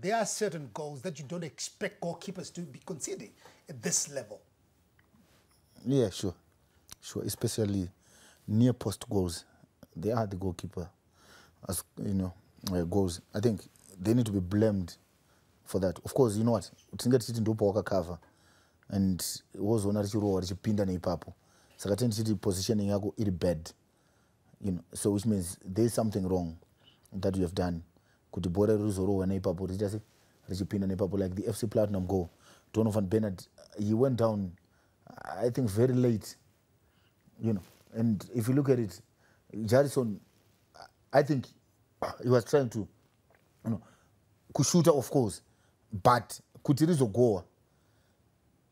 there are certain goals that you don't expect goalkeepers to be conceding at this level. Yeah, sure. Sure. Especially near post goals. They are the goalkeeper as you know, uh, goals. I think they need to be blamed for that. Of course, you know what? Tinge tichiti ndopa wakakava and wozoona richirohwa richipinda neipapo. Saka tini tichiti positioning yako iri bad. You know, so which means there is something wrong that you have done. Kuti bhora rizorohwa neipapo richiita se richipinda neipapo like the FC Platinum goal. Donovan Bernard, he went down I think very late. You know, and if you look at it, Jarrison, I think he was trying to, you know, kushuta of course, but kuti rizogowa.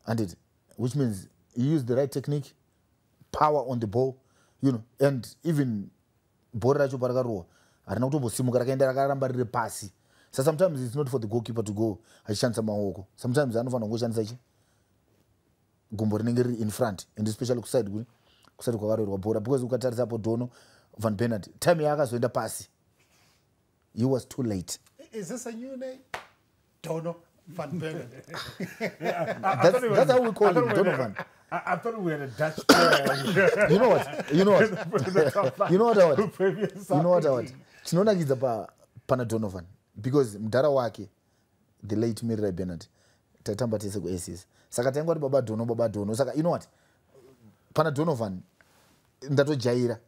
And it, which means he used the right technique, power on the ball, you know, and even bhora racho parakarohwa harina kutombosimuka rakaenda rakaramba riri pasi. So sometimes it's not for the goalkeeper to go achishandisa maoko. Sometimes anofanira kungoshandisa chi gumbo rinenge riri in front and especially kuside kuri kuside kwakarorwa bhora. Because ukatarisapo dono van bernard time yaakazoenda pasi. He was too late. Is this a new name? Dono van Bernard. that's, that's how we call him donovan I, I thought we had a Dutch player. you know what? You know what? You know what awat you know what awat chinonakidza pa pana donovan because mudhara wake the late mirirai bernard taitamba tese kuacs saka taingwati baba dono baba dono. Saka you know what? Pana donovan ndatojaira